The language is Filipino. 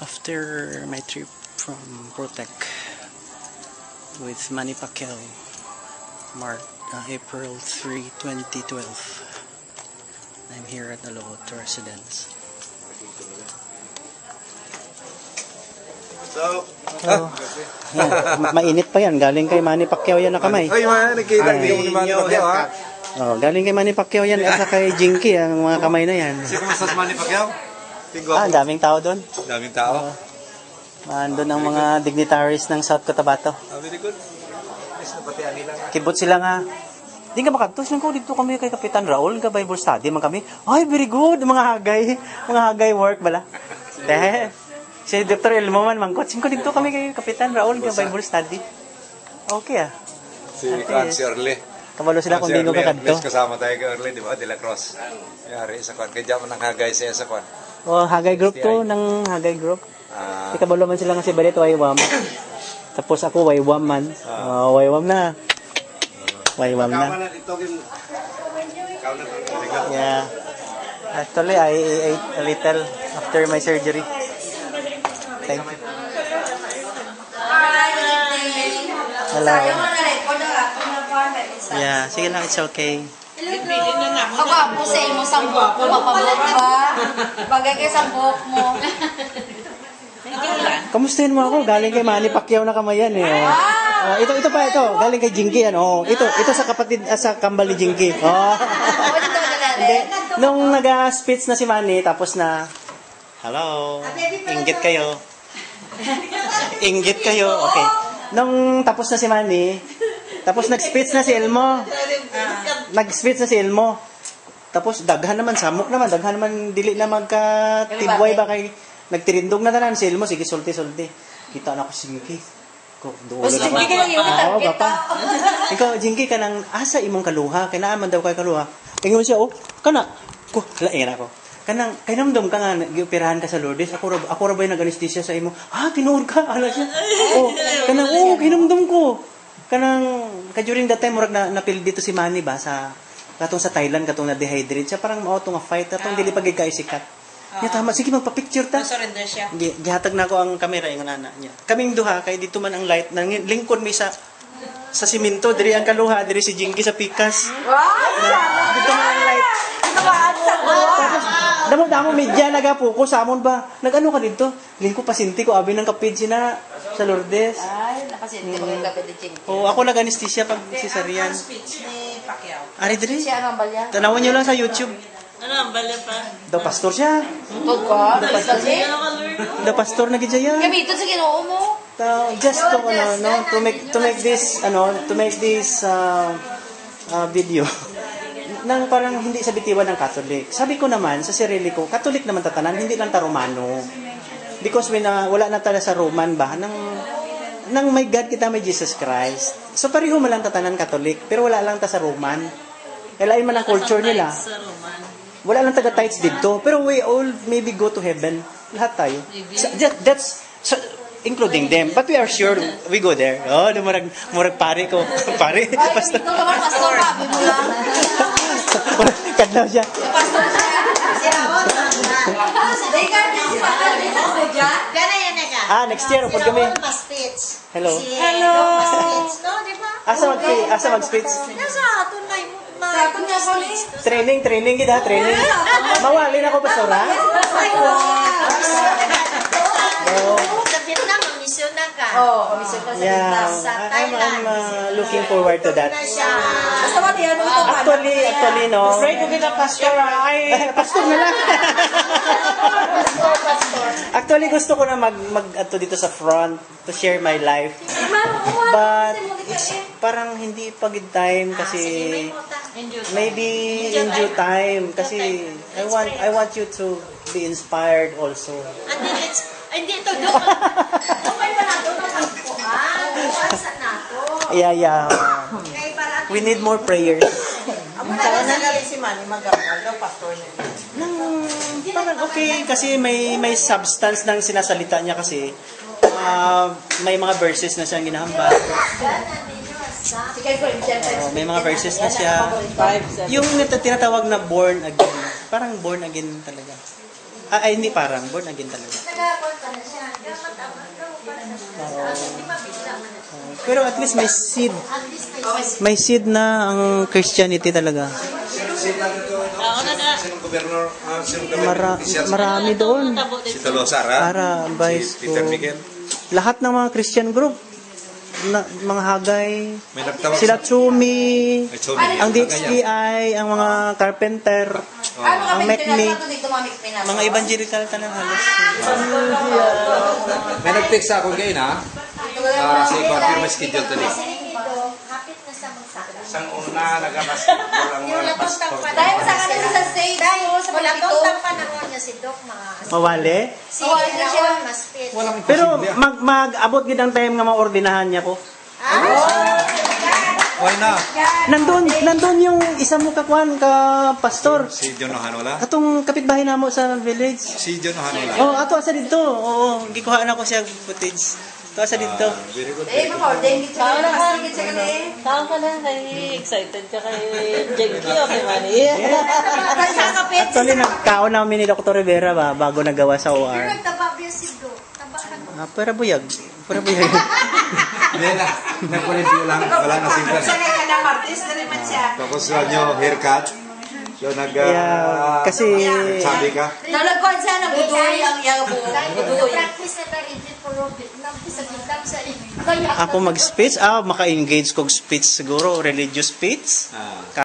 After my trip from Protec with Manny Pacquiao, March, uh, April 3, 2012, I'm here at Aloot Residence. So, Oh. Ma- mainit pa yan. Galing kay Manny Pacquiao yan na kamay. ay nakita Ay. niyo ni Manny Pacquiao ha? Oh, galing kay Manny Pacquiao yan at saka kay Jinky ang mga kamay na yan. Si kumusta si Manny Pacquiao? Ah, ang daming tao doon. Daming tao. Andun ang mga dignitaries ng South Cotabato. Ah, very good. Yes, napatian nila nga. Kibot sila nga. Di ka makadtos lang ko dito kami kay Kapitan Raul ka Bible study man kami. Ay, very good mga hagay, mga hagay work bala. Deh. Si Dr. Elmo man mangkot singko dito kami kay Kapitan Raul ka Bible study. Okay ah. Si yes. si Orly. Kabalo sila kung Si di ko Orly, kakadto. Please kasama tayo kay Orly, di ba? De la Cruz. Yari sa kwan. Kaya man ang hagay siya sa kwan. Oh, hagay group to ng hagay group. Ah, Si kabalo man sila nga si Balit Waywam. Tapos ako Waywam man. Oh, Waywam na. Waywam na. Yeah. Actually, I ate a little after my surgery. Thank you. Hello. Yeah, sige lang, it's okay. Ako, ako sa imo sa buhok mo, mapabot ba? Bagay kay sa buhok mo. Kamustahin mo ako? Galing kay Manny Pacquiao na kamayan eh. Oh. Oh, ito ito pa ito, galing kay Jinky ano. Oh, ito ito sa kapatid ah, sa kambal ni Jinky. Oh. Hindi. Nung nag-speech na si Manny, tapos na, Hello, inggit kayo. Inggit kayo, okay. Nung tapos na si Manny, tapos nag-speech na si Elmo. Nag-speech na si Elmo. Tapos daghan naman, samok naman, daghan naman, dili na magka-tibway ba kay Nagtirindog na tanan si Elmo, sige, sulti-sulti. Kita na ko si Jinky. Ko, dulo na hindi ka lang yung Oo, target gapa. Ikaw, Jinky, kanang asa imong kaluha. Kinaaman daw kay kaluha. Tingin mo siya, oh, kana. Ko, lain ako. Kanang, kainamdom ka nga, gioperahan ka sa Lourdes. Ako, ra- ako ra ba'y nag-anesthesia sa imo? Ha, tinuod ka? Ala siya. Oh, kanang, oh, kinamdom ko. Kanang, ka during that time, murag na, napil dito si Manny ba, sa, katong sa Thailand, katong na-dehydrate siya. Parang mao nga fight, katong dili pa gigkaisikat. Niya, tama, sige, magpa-picture ta. Surrender siya. Gi- Gihatag na ko ang kamera yung nana niya. Kaming duha kay dito man ang light nang lingkod mi sa sa siminto diri ang kaluha diri si Jinky sa pikas. Dito man ang light. Tapos damo damo media nagapuko sa amon ba. Nagano ka dito? Lingko pasinti ko abi ng kapid na sa Lourdes. Ay, nakasinti mo yung gabi ni Jing. O ako nag-anesthesia pag cesarean. Ang speech ni Pacquiao. Ari diri. Siya ang balya. Tanawon niyo lang sa YouTube. Ano, ang bala pa? Daw pastor siya. Tugod ka? Kasi, Ano ka, Lord? Daw pastor na gid siya. gamitin sa ginoo mo. Uh, just to ano no to make to make this ano to make this uh, uh, video nang parang hindi sa bitiwan ng Catholic. Sabi ko naman sa sarili ko, Catholic naman tatanan, hindi lang ta Romano. Because when uh, wala na tala sa Roman ba nang nang may God kita may Jesus Christ. So pareho man lang tatanan Catholic, pero wala lang ta sa Roman. Kailain man ang culture nila. Wala lang taga-tights dito. Pero we all maybe go to heaven. Lahat tayo. So, that, that's, so, including them. But we are sure we go there. Oh, no, murag, murag pare ko. pare, pastor. pastor ka, mo lang. Kadlaw siya. Pastor siya. Day ka niya, pastor dito mo dyan. Kaya yan na ka. Ah, next year, upod kami. speech. Hello. Hello. speech, no? Di ba? Asa mag asa mag-speech? Nasa ato na. Training, training gid ha, training. Mawali na ko. Ay, wow. Oh, Sa Vietnam, ang misyon na ka. Oo, komisyon ka sa yeah. Sa I'm, Thailand. I'm uh, looking forward to that. Basta ba, diyan mo ito, Actually, actually, no. Pray ko kita, pastor. Ay, pastor na lang. Actually, gusto ko na mag, mag ato dito sa front to share my life. But it's parang hindi pa good time kasi maybe in due time kasi I want I want you to be inspired also. Hindi, it's, hindi ito doon. Okay pa na doon ang pagpuan. Asa na to. Yeah, yeah. Para We need more prayers. Amo na lang na si Manny magamal daw pastor niya. Nang, parang okay kasi may may substance ng sinasalita niya kasi ah, may mga verses na siyang ginahambal. Corinthians. Oh, may mga verses na siya. Yung nat- tinatawag na born again. Parang born again talaga. Ah, ay, hindi parang. Born again talaga. Nagkakaroon ka na siya. Kaya matama. Pero at least may seed. May seed na ang Christianity talaga. Mara, marami doon. Si Tolosa, ha? Para, vice Si Peter. Miguel. Lahat ng mga Christian group. Na, mga hagay. Sila Chomi. Ang DXPI, ang mga carpenter. Ano ka Ang ba Mekmi. dito mami pinas? Mga evangelical talang halos. May nag-text ako ngayon, ha? Ah, si Ivan, may schedule na sa mga sakit. Isang una, nagamas. Walang Yung mga pastor. Dahil sa kanila sa stage, Dahil oh, sa wala tong tang panahon niya si Doc mga Mawali. si Wala na siya. Mas fit. Pero mag-abot gid ang time nga maordinahan niya ko. Why na? Nandun, nandun yung isa mo kakwan ka pastor. Si John Ohanola? Atong kapitbahay namo sa village. Si John Ohanola. Oh, ato asa dito. Oo, gikuha na ko siya footage. Ato asa dito. Ah, very good. Eh, maka-ordain. Ano ka gito ka ka na kay excited ka kay Jenky o kay Manny. Sa kapit. Actually, nagkaon namin ni Dr. Rivera ba bago nagawa sa Pero OR. nagtaba biya si Doc. Taba ka Ah, pera buyag. Pera buyag. Hindi na. Nagkulintyo lang. Wala na simple. Sa kanya na martis na rin man siya. Tapos yun yung haircut. So nag... Yeah, ah, kasi- Sabi ka? Nalagkuhan siya ng budoy ang Budoy. practice na tayo edit for Robin. Ako mag-speech, ah, maka-engage kog speech siguro, religious speech. Ah.